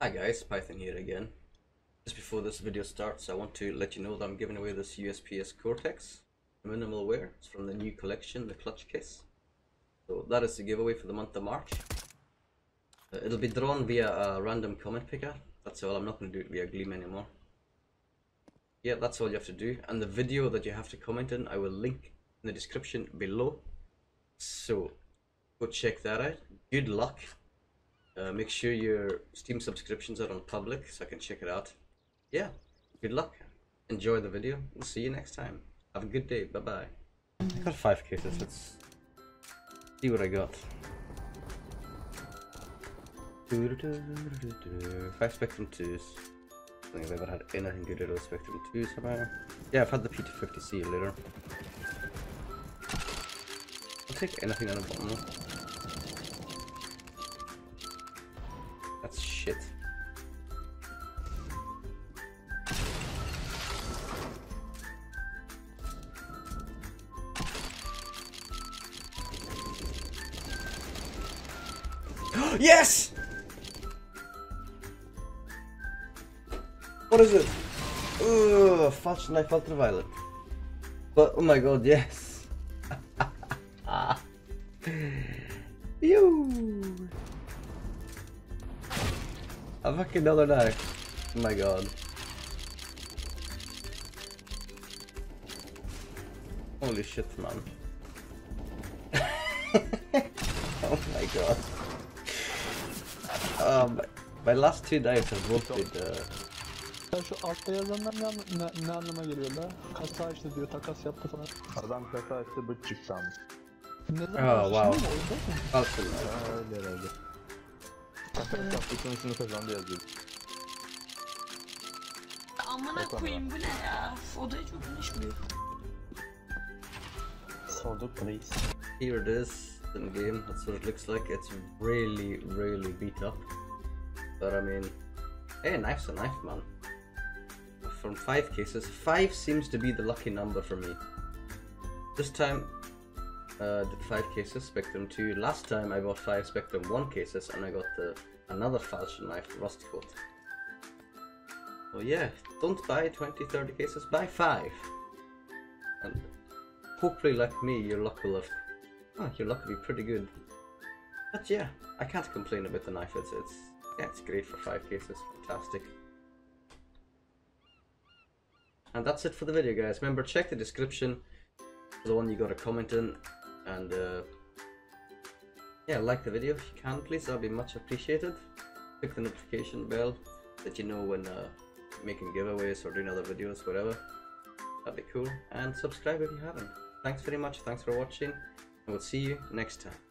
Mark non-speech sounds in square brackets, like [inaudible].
Hi guys, Python here again. Just before this video starts, I want to let you know that I'm giving away this USP-S Cortex minimal wear. It's from the new collection, the clutch case. So that is the giveaway for the month of March. Uh, it'll be drawn via a random comment picker. That's all. I'm not going to do it via Gleam anymore. Yeah, that's all you have to do. And the video that you have to comment in, I will link in the description below. So go check that out. Good luck. Uh, make sure your Steam subscriptions are on public so I can check it out. Yeah, good luck. Enjoy the video. We'll see you next time. Have a good day. Bye bye. I got five cases. Let's see what I got. Five Spectrum 2s. I think I've ever had anything good out of Spectrum 2s, have I? Yeah, I've had the P250C later. I'll take anything on the bottom shit. [gasps] yes! What is it? Ugh, Falchion knife ultraviolet. But oh my god, yes. [laughs] Ew. A fucking another knife. Oh my god. Holy shit, man. [laughs] oh my god. Um, my last two knives have been uh, Ya şu altta yazanlar ne, ne, ne anlama geliyor la? Kasa işte diyor takas yaptı falan. Adam kasa açtı bıç çıktı ama. Ne zaman? Oh, Şimdi wow. mi. Ha, öyle herhalde. Kasa yaptı sonuçunu kazandı yazıyor. Amına Yok ama. koyayım bu ne ya? Üf, Odayı çok konuşmuyor. Sorduk please. Here it is in game. That's what it looks like. It's really, really beat up. But I mean, hey, knife's a knife, man. From five cases, five seems to be the lucky number for me. This time, uh, did five cases, Spectrum 2. Last time I bought five Spectrum 1 cases and I got the another falchion knife, Rust Coat. So yeah, don't buy 20, 30 cases, buy five. And hopefully like me, your luck will have Oh, your luck will be pretty good. But yeah, I can't complain about the knife. It's it's yeah, it's great for five cases. Fantastic. And that's it for the video, guys. Remember, check the description the one you got a comment in, and uh, yeah, like the video if you can, please. That'll be much appreciated. Click the notification bell that you know when uh, making giveaways or doing other videos, whatever. That'd be cool. And subscribe if you haven't. Thanks very much. Thanks for watching and we'll see you next time.